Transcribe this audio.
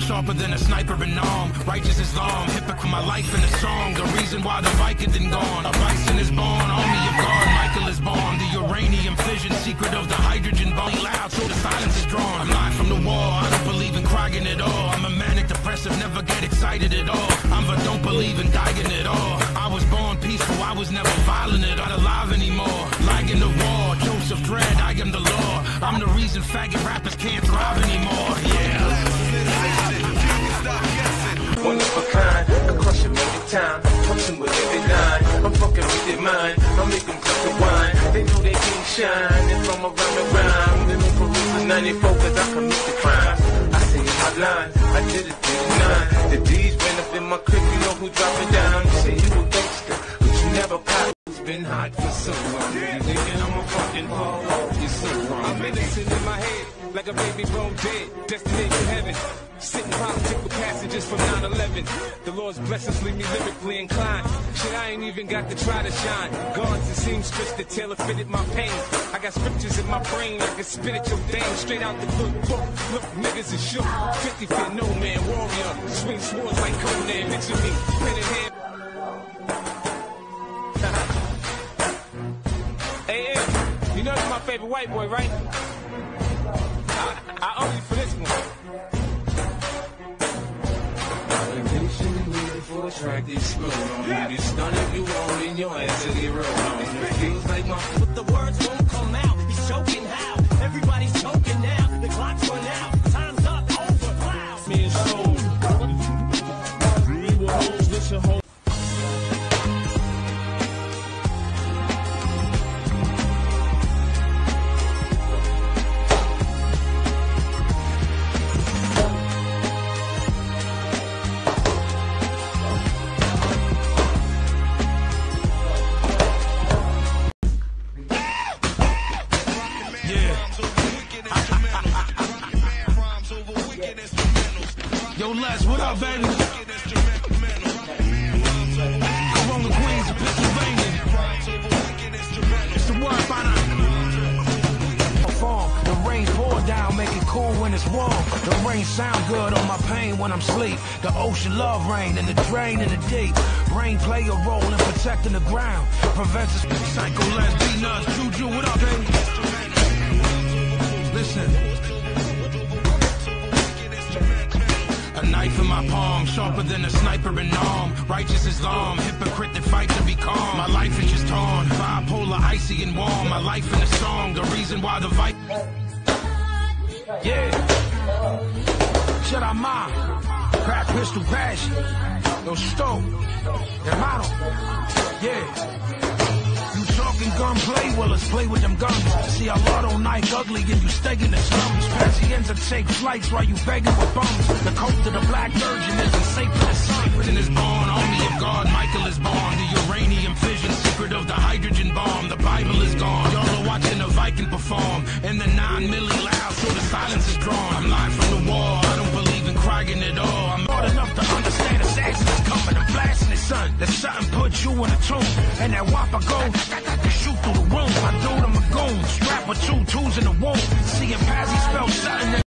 palm, sharper than a sniper in arm. Righteous Islam, hypocrite my life in a song. The reason why the Vicodin gone. A bison is born, army of God, Michael is born. The uranium fission, secret of the hydrogen bomb. Loud, so the silence is drawn. I'm live from the wall, I don't believe in crying at all. I'm a manic depressive, never get excited at all. I'm a don't believe in dying at all. I was born peaceful, I was never violent. Not alive anymore. Like in the war, Joseph Dredd, I am the law. I'm the reason faggot rappers can't thrive anymore. Yeah. One of a kind, I crush him every time. Fucking with every line, I'm fucking with their mind. I make them drink the wine. They know they can't shine. If I'm around the rhyme, then I'm for 94 cause I commit the crimes. I say in my line, I did it, did it nine. The D's ran up in my clique, you know who dropping down. You say you a gangster, but you never pop. It's been hot for so long. You thinking I'm a fucking ball? You're so wrong. I'm innocent in my head, like a baby bone dead. Destination heaven. Sitting politic with passengers from 9-11. The Lord's blessings leave me lyrically inclined. Shit, I ain't even got to try to shine. Guards and seamstress that tailor fitted my pain. I got scriptures in my brain, I can spit at your dame straight out the good book. Look, niggas is shook. 50 fit no man, warrior. Swing swords like Conan. Picture me, pen in hand. hey, hey, you know you're my favorite white boy, right? I, I owe you for this one. Waiting for a track to explode on me. You stun if you and your ass Yo, Les, what up, baby? Corona Queens of Pennsylvania. It's the word. Perform. The rain pour down, make it cool when it's warm. The rain sound good on my pain when I'm asleep. The ocean love rain and the drain in the deep. Rain play a role in protecting the ground. Prevents us. Psycho Les, Beatnuts, Juju, what up, baby? Listen. A knife in my palm, sharper than a sniper in arm. Righteous Islam, hypocrite that fight to be calm. My life is just torn, bipolar, icy and warm. My life in a song, the reason why the vibe. Yeah. Shut up, ma. Crack pistol passion. Yo, stove. Hermano. Yeah. Gunplay? Well, let's play with them guns. See, a lot on night ugly and you stay in the slums. Pazienza take flights while you begging with bums. The coast of the black virgin isn't safe for the sun. Britain is born, army of God, Michael is born. The uranium fission, secret of the hydrogen bomb. The Bible is gone. Y'all are watching a Viking perform. And the nine milli loud, so the silence is drawn. I'm live from the wall. I don't believe in crying at all. I'm old enough to understand assassin is coming. I'm blasting it, son. That something put you in a tomb. And that whopper go, you shoot through the room. I do them a goon. Strap with two twos in the womb. Seeing Pazzi spell